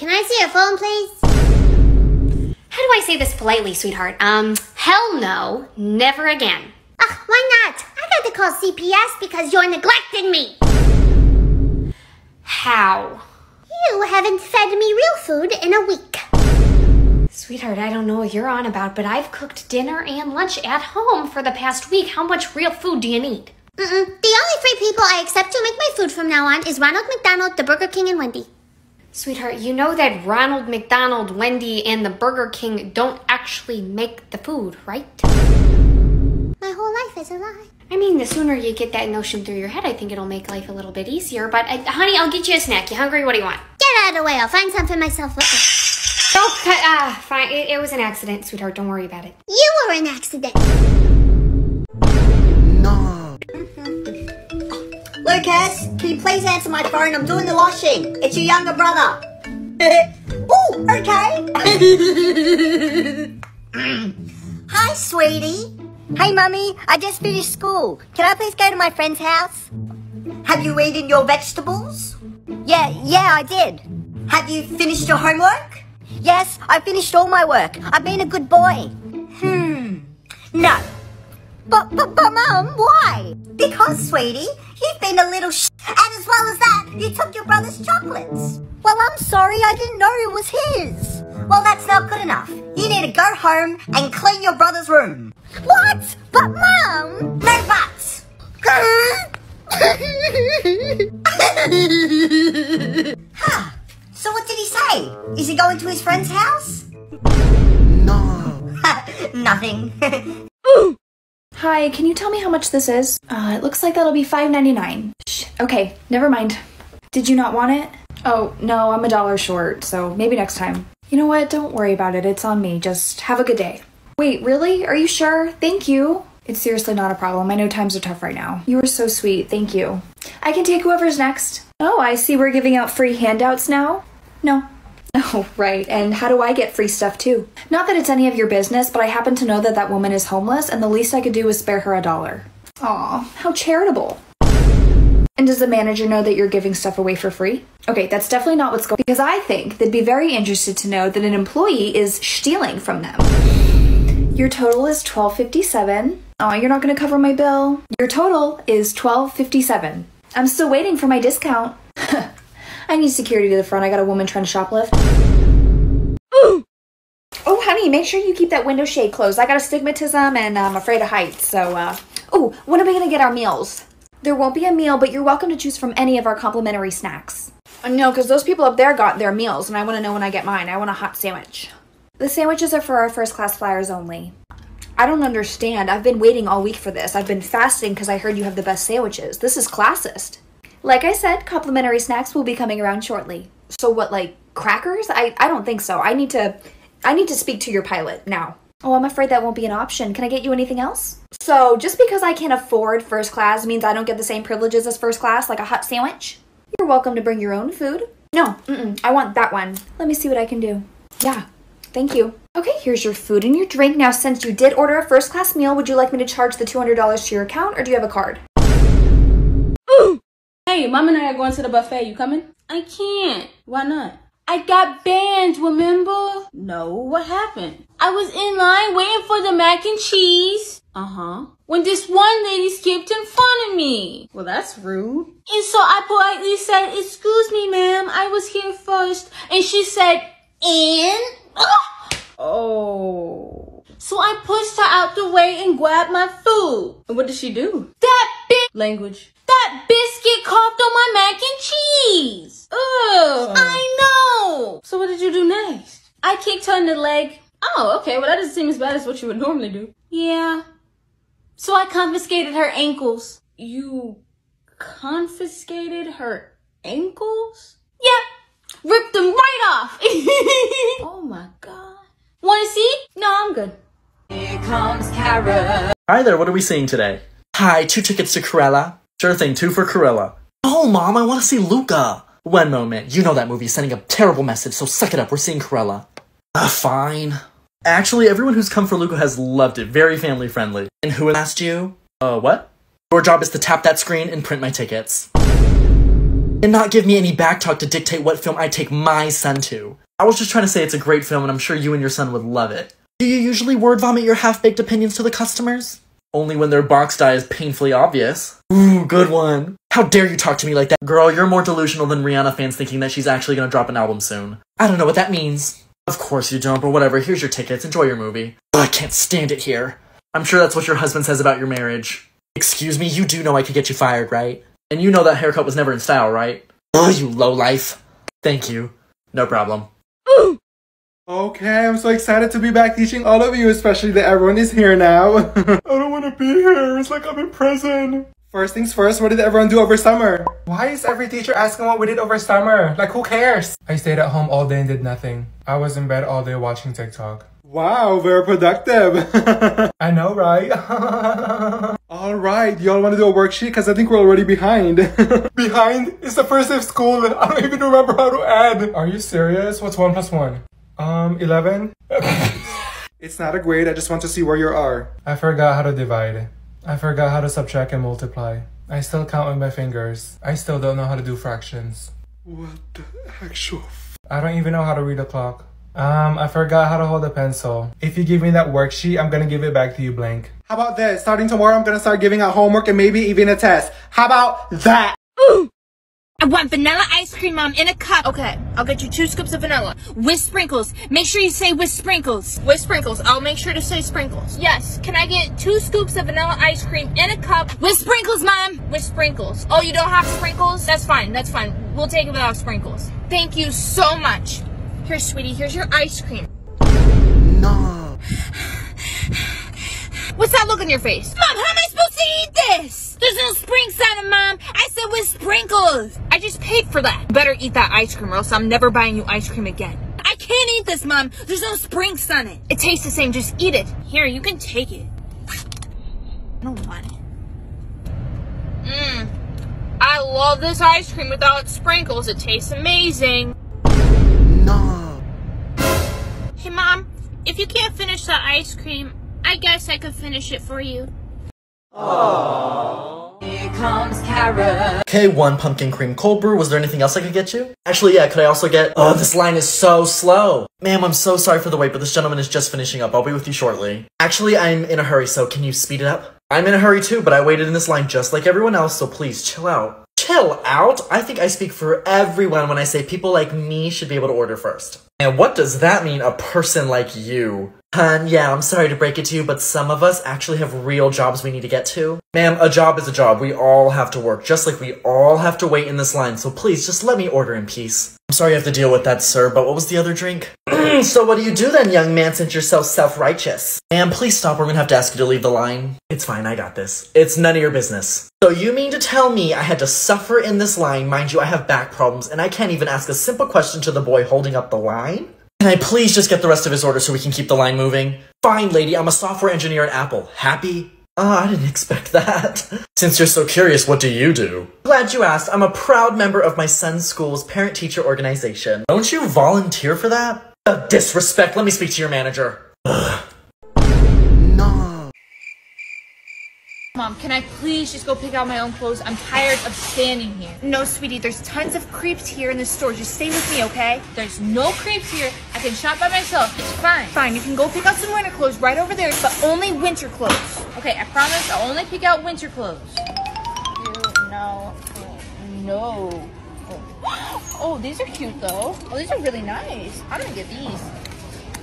can I see your phone, please? How do I say this politely, sweetheart? Um, hell no, never again. Ugh, why not? I got to call CPS because you're neglecting me. How? You haven't fed me real food in a week. Sweetheart, I don't know what you're on about, but I've cooked dinner and lunch at home for the past week. How much real food do you need? Mm-mm. The only three people I accept to make my food from now on is Ronald McDonald, the Burger King, and Wendy. Sweetheart, you know that Ronald McDonald, Wendy, and the Burger King don't actually make the food, right? My whole life is a lie. I mean, the sooner you get that notion through your head, I think it'll make life a little bit easier. But, uh, honey, I'll get you a snack. You hungry? What do you want? Get out of the way. I'll find something myself. Don't cut. Ah, uh, fine. It, it was an accident, sweetheart. Don't worry about it. You were an accident. No. Lucas, can you please answer my phone? I'm doing the washing. It's your younger brother. oh, okay. Hi, sweetie. Hey, Mummy, I just finished school. Can I please go to my friend's house? Have you eaten your vegetables? Yeah, yeah, I did. Have you finished your homework? Yes, I finished all my work. I've been a good boy. Hmm. No. But, but, but, Mum, why? Because, sweetie, you've been a little sh- And as well as that, you took your brother's chocolates. Well, I'm sorry, I didn't know it was his. Well, that's not good enough. You need to go home and clean your brother's room. What? But, Mum! No buts! huh. So what did he say? Is he going to his friend's house? No. Nothing. Hi, can you tell me how much this is? Uh, it looks like that'll be $5.99. Shh. Okay, never mind. Did you not want it? Oh, no, I'm a dollar short, so maybe next time. You know what? Don't worry about it. It's on me. Just have a good day. Wait, really? Are you sure? Thank you. It's seriously not a problem. I know times are tough right now. You are so sweet. Thank you. I can take whoever's next. Oh, I see we're giving out free handouts now? No. Oh, right. And how do I get free stuff too? Not that it's any of your business, but I happen to know that that woman is homeless, and the least I could do is spare her a dollar. Aw, how charitable. And does the manager know that you're giving stuff away for free? Okay, that's definitely not what's going because I think they'd be very interested to know that an employee is stealing from them. Your total is 1257. Oh, you're not going to cover my bill. Your total is 1257. I'm still waiting for my discount. I need security to the front. I got a woman trying to shoplift. Ooh. Oh, honey, make sure you keep that window shade closed. I got astigmatism and I'm afraid of heights. So, uh, oh, when are we going to get our meals? There won't be a meal, but you're welcome to choose from any of our complimentary snacks. No, because those people up there got their meals, and I want to know when I get mine. I want a hot sandwich. The sandwiches are for our first class flyers only. I don't understand. I've been waiting all week for this. I've been fasting because I heard you have the best sandwiches. This is classist. Like I said, complimentary snacks will be coming around shortly. So what, like crackers? I, I don't think so. I need to I need to speak to your pilot now. Oh, I'm afraid that won't be an option. Can I get you anything else? So, just because I can't afford first class means I don't get the same privileges as first class, like a hot sandwich? You're welcome to bring your own food. No, mm-mm, I want that one. Let me see what I can do. Yeah, thank you. Okay, here's your food and your drink. Now, since you did order a first class meal, would you like me to charge the $200 to your account or do you have a card? Hey, mom and I are going to the buffet. You coming? I can't. Why not? I got banned, remember? No, what happened? I was in line waiting for the mac and cheese. Uh huh. When this one lady skipped in front of me. Well, that's rude. And so I politely said, Excuse me, ma'am, I was here first. And she said, And? Oh. So I pushed her out the way and grabbed my food. And what did she do? That bitch. Language. That biscuit coughed on my mac and cheese. Ugh. Oh. I know. So what did you do next? I kicked her in the leg. Oh, okay. Well, that doesn't seem as bad as what you would normally do. Yeah. So I confiscated her ankles. You confiscated her ankles? Yeah. Ripped them right off. oh my god. Wanna see? No, I'm good. Here comes Karen. Hi there, what are we seeing today? Hi, two tickets to Cruella. Sure thing, two for Cruella. Oh, Mom, I want to see Luca. One moment, you know that movie is sending a terrible message, so suck it up, we're seeing Cruella. Ah, fine. Actually, everyone who's come for Luca has loved it, very family friendly. And who asked you? Uh, what? Your job is to tap that screen and print my tickets. and not give me any backtalk to dictate what film I take my son to. I was just trying to say it's a great film and I'm sure you and your son would love it. Do you usually word vomit your half-baked opinions to the customers? Only when their box dye is painfully obvious. Ooh, good one. How dare you talk to me like that? Girl, you're more delusional than Rihanna fans thinking that she's actually gonna drop an album soon. I don't know what that means. Of course you don't, but whatever, here's your tickets, enjoy your movie. Ugh, I can't stand it here. I'm sure that's what your husband says about your marriage. Excuse me, you do know I could get you fired, right? And you know that haircut was never in style, right? Oh, you lowlife. Thank you. No problem. Okay, I'm so excited to be back teaching all of you, especially that everyone is here now. I don't want to be here. It's like I'm in prison. First things first, what did everyone do over summer? Why is every teacher asking what we did over summer? Like, who cares? I stayed at home all day and did nothing. I was in bed all day watching TikTok. Wow, very productive. I know, right? all right, y'all want to do a worksheet? Because I think we're already behind. behind? It's the first day of school. I don't even remember how to add. Are you serious? What's 1 plus 1? Um, 11? it's not a grade, I just want to see where you are. I forgot how to divide. I forgot how to subtract and multiply. I still count with my fingers. I still don't know how to do fractions. What the actual I don't even know how to read a clock. Um, I forgot how to hold a pencil. If you give me that worksheet, I'm gonna give it back to you blank. How about this? Starting tomorrow, I'm gonna start giving out homework and maybe even a test. How about that? I want vanilla ice cream, Mom, in a cup. Okay, I'll get you two scoops of vanilla. With sprinkles. Make sure you say with sprinkles. With sprinkles. I'll make sure to say sprinkles. Yes, can I get two scoops of vanilla ice cream in a cup? With sprinkles, Mom! With sprinkles. Oh, you don't have sprinkles? That's fine, that's fine. We'll take it without sprinkles. Thank you so much. Here, sweetie, here's your ice cream. No. What's that look on your face? Mom, how am I supposed to eat this? There's no sprinkles on it, Mom. I said with sprinkles. I just paid for that. Better eat that ice cream or else I'm never buying you ice cream again. I can't eat this, Mom. There's no sprinkles on it. It tastes the same. Just eat it. Here, you can take it. I don't want it. Mmm. I love this ice cream without sprinkles. It tastes amazing. No. Hey, Mom. If you can't finish that ice cream, I guess I could finish it for you. Here comes Karen. Okay, one pumpkin cream cold brew. Was there anything else I could get you? Actually, yeah, could I also get- Oh, this line is so slow. Ma'am, I'm so sorry for the wait, but this gentleman is just finishing up. I'll be with you shortly. Actually, I'm in a hurry, so can you speed it up? I'm in a hurry too, but I waited in this line just like everyone else, so please chill out. Chill out? I think I speak for everyone when I say people like me should be able to order first. And what does that mean, a person like you? Hun, yeah, I'm sorry to break it to you, but some of us actually have real jobs we need to get to. Ma'am, a job is a job. We all have to work, just like we all have to wait in this line, so please just let me order in peace. I'm sorry you have to deal with that, sir, but what was the other drink? so what do you do then, young man, since you're so self-righteous? Ma'am, please stop. We're gonna have to ask you to leave the line. It's fine, I got this. It's none of your business. So you mean to tell me I had to suffer in this line? Mind you, I have back problems, and I can't even ask a simple question to the boy holding up the line? Can I please just get the rest of his order so we can keep the line moving? Fine, lady, I'm a software engineer at Apple. Happy? Ah, I didn't expect that. Since you're so curious, what do you do? Glad you asked. I'm a proud member of my son's school's parent-teacher organization. Don't you volunteer for that? Uh, disrespect. Let me speak to your manager. Mom, can I please just go pick out my own clothes? I'm tired of standing here. No, sweetie, there's tons of creeps here in the store. Just stay with me, okay? There's no creeps here. I can shop by myself. It's fine. Fine, you can go pick out some winter clothes right over there, but only winter clothes. Okay, I promise I'll only pick out winter clothes. Ew, no. Oh, no. Oh, these are cute though. Oh, these are really nice. I'm gonna get these.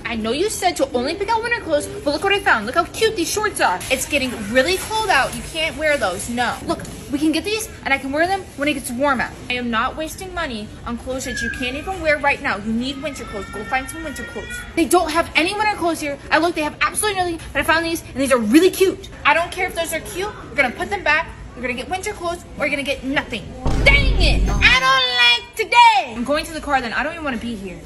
I know you said to only pick out winter clothes, but look what I found. Look how cute these shorts are. It's getting really cold out. You can't wear those. No. Look, we can get these and I can wear them when it gets warm out. I am not wasting money on clothes that you can't even wear right now. You need winter clothes. Go find some winter clothes. They don't have any winter clothes here. I looked, they have absolutely nothing, but I found these and these are really cute. I don't care if those are cute. We're gonna put them back. You're gonna get winter clothes or you're gonna get nothing. Dang it! I don't like today! I'm going to the car then. I don't even want to be here.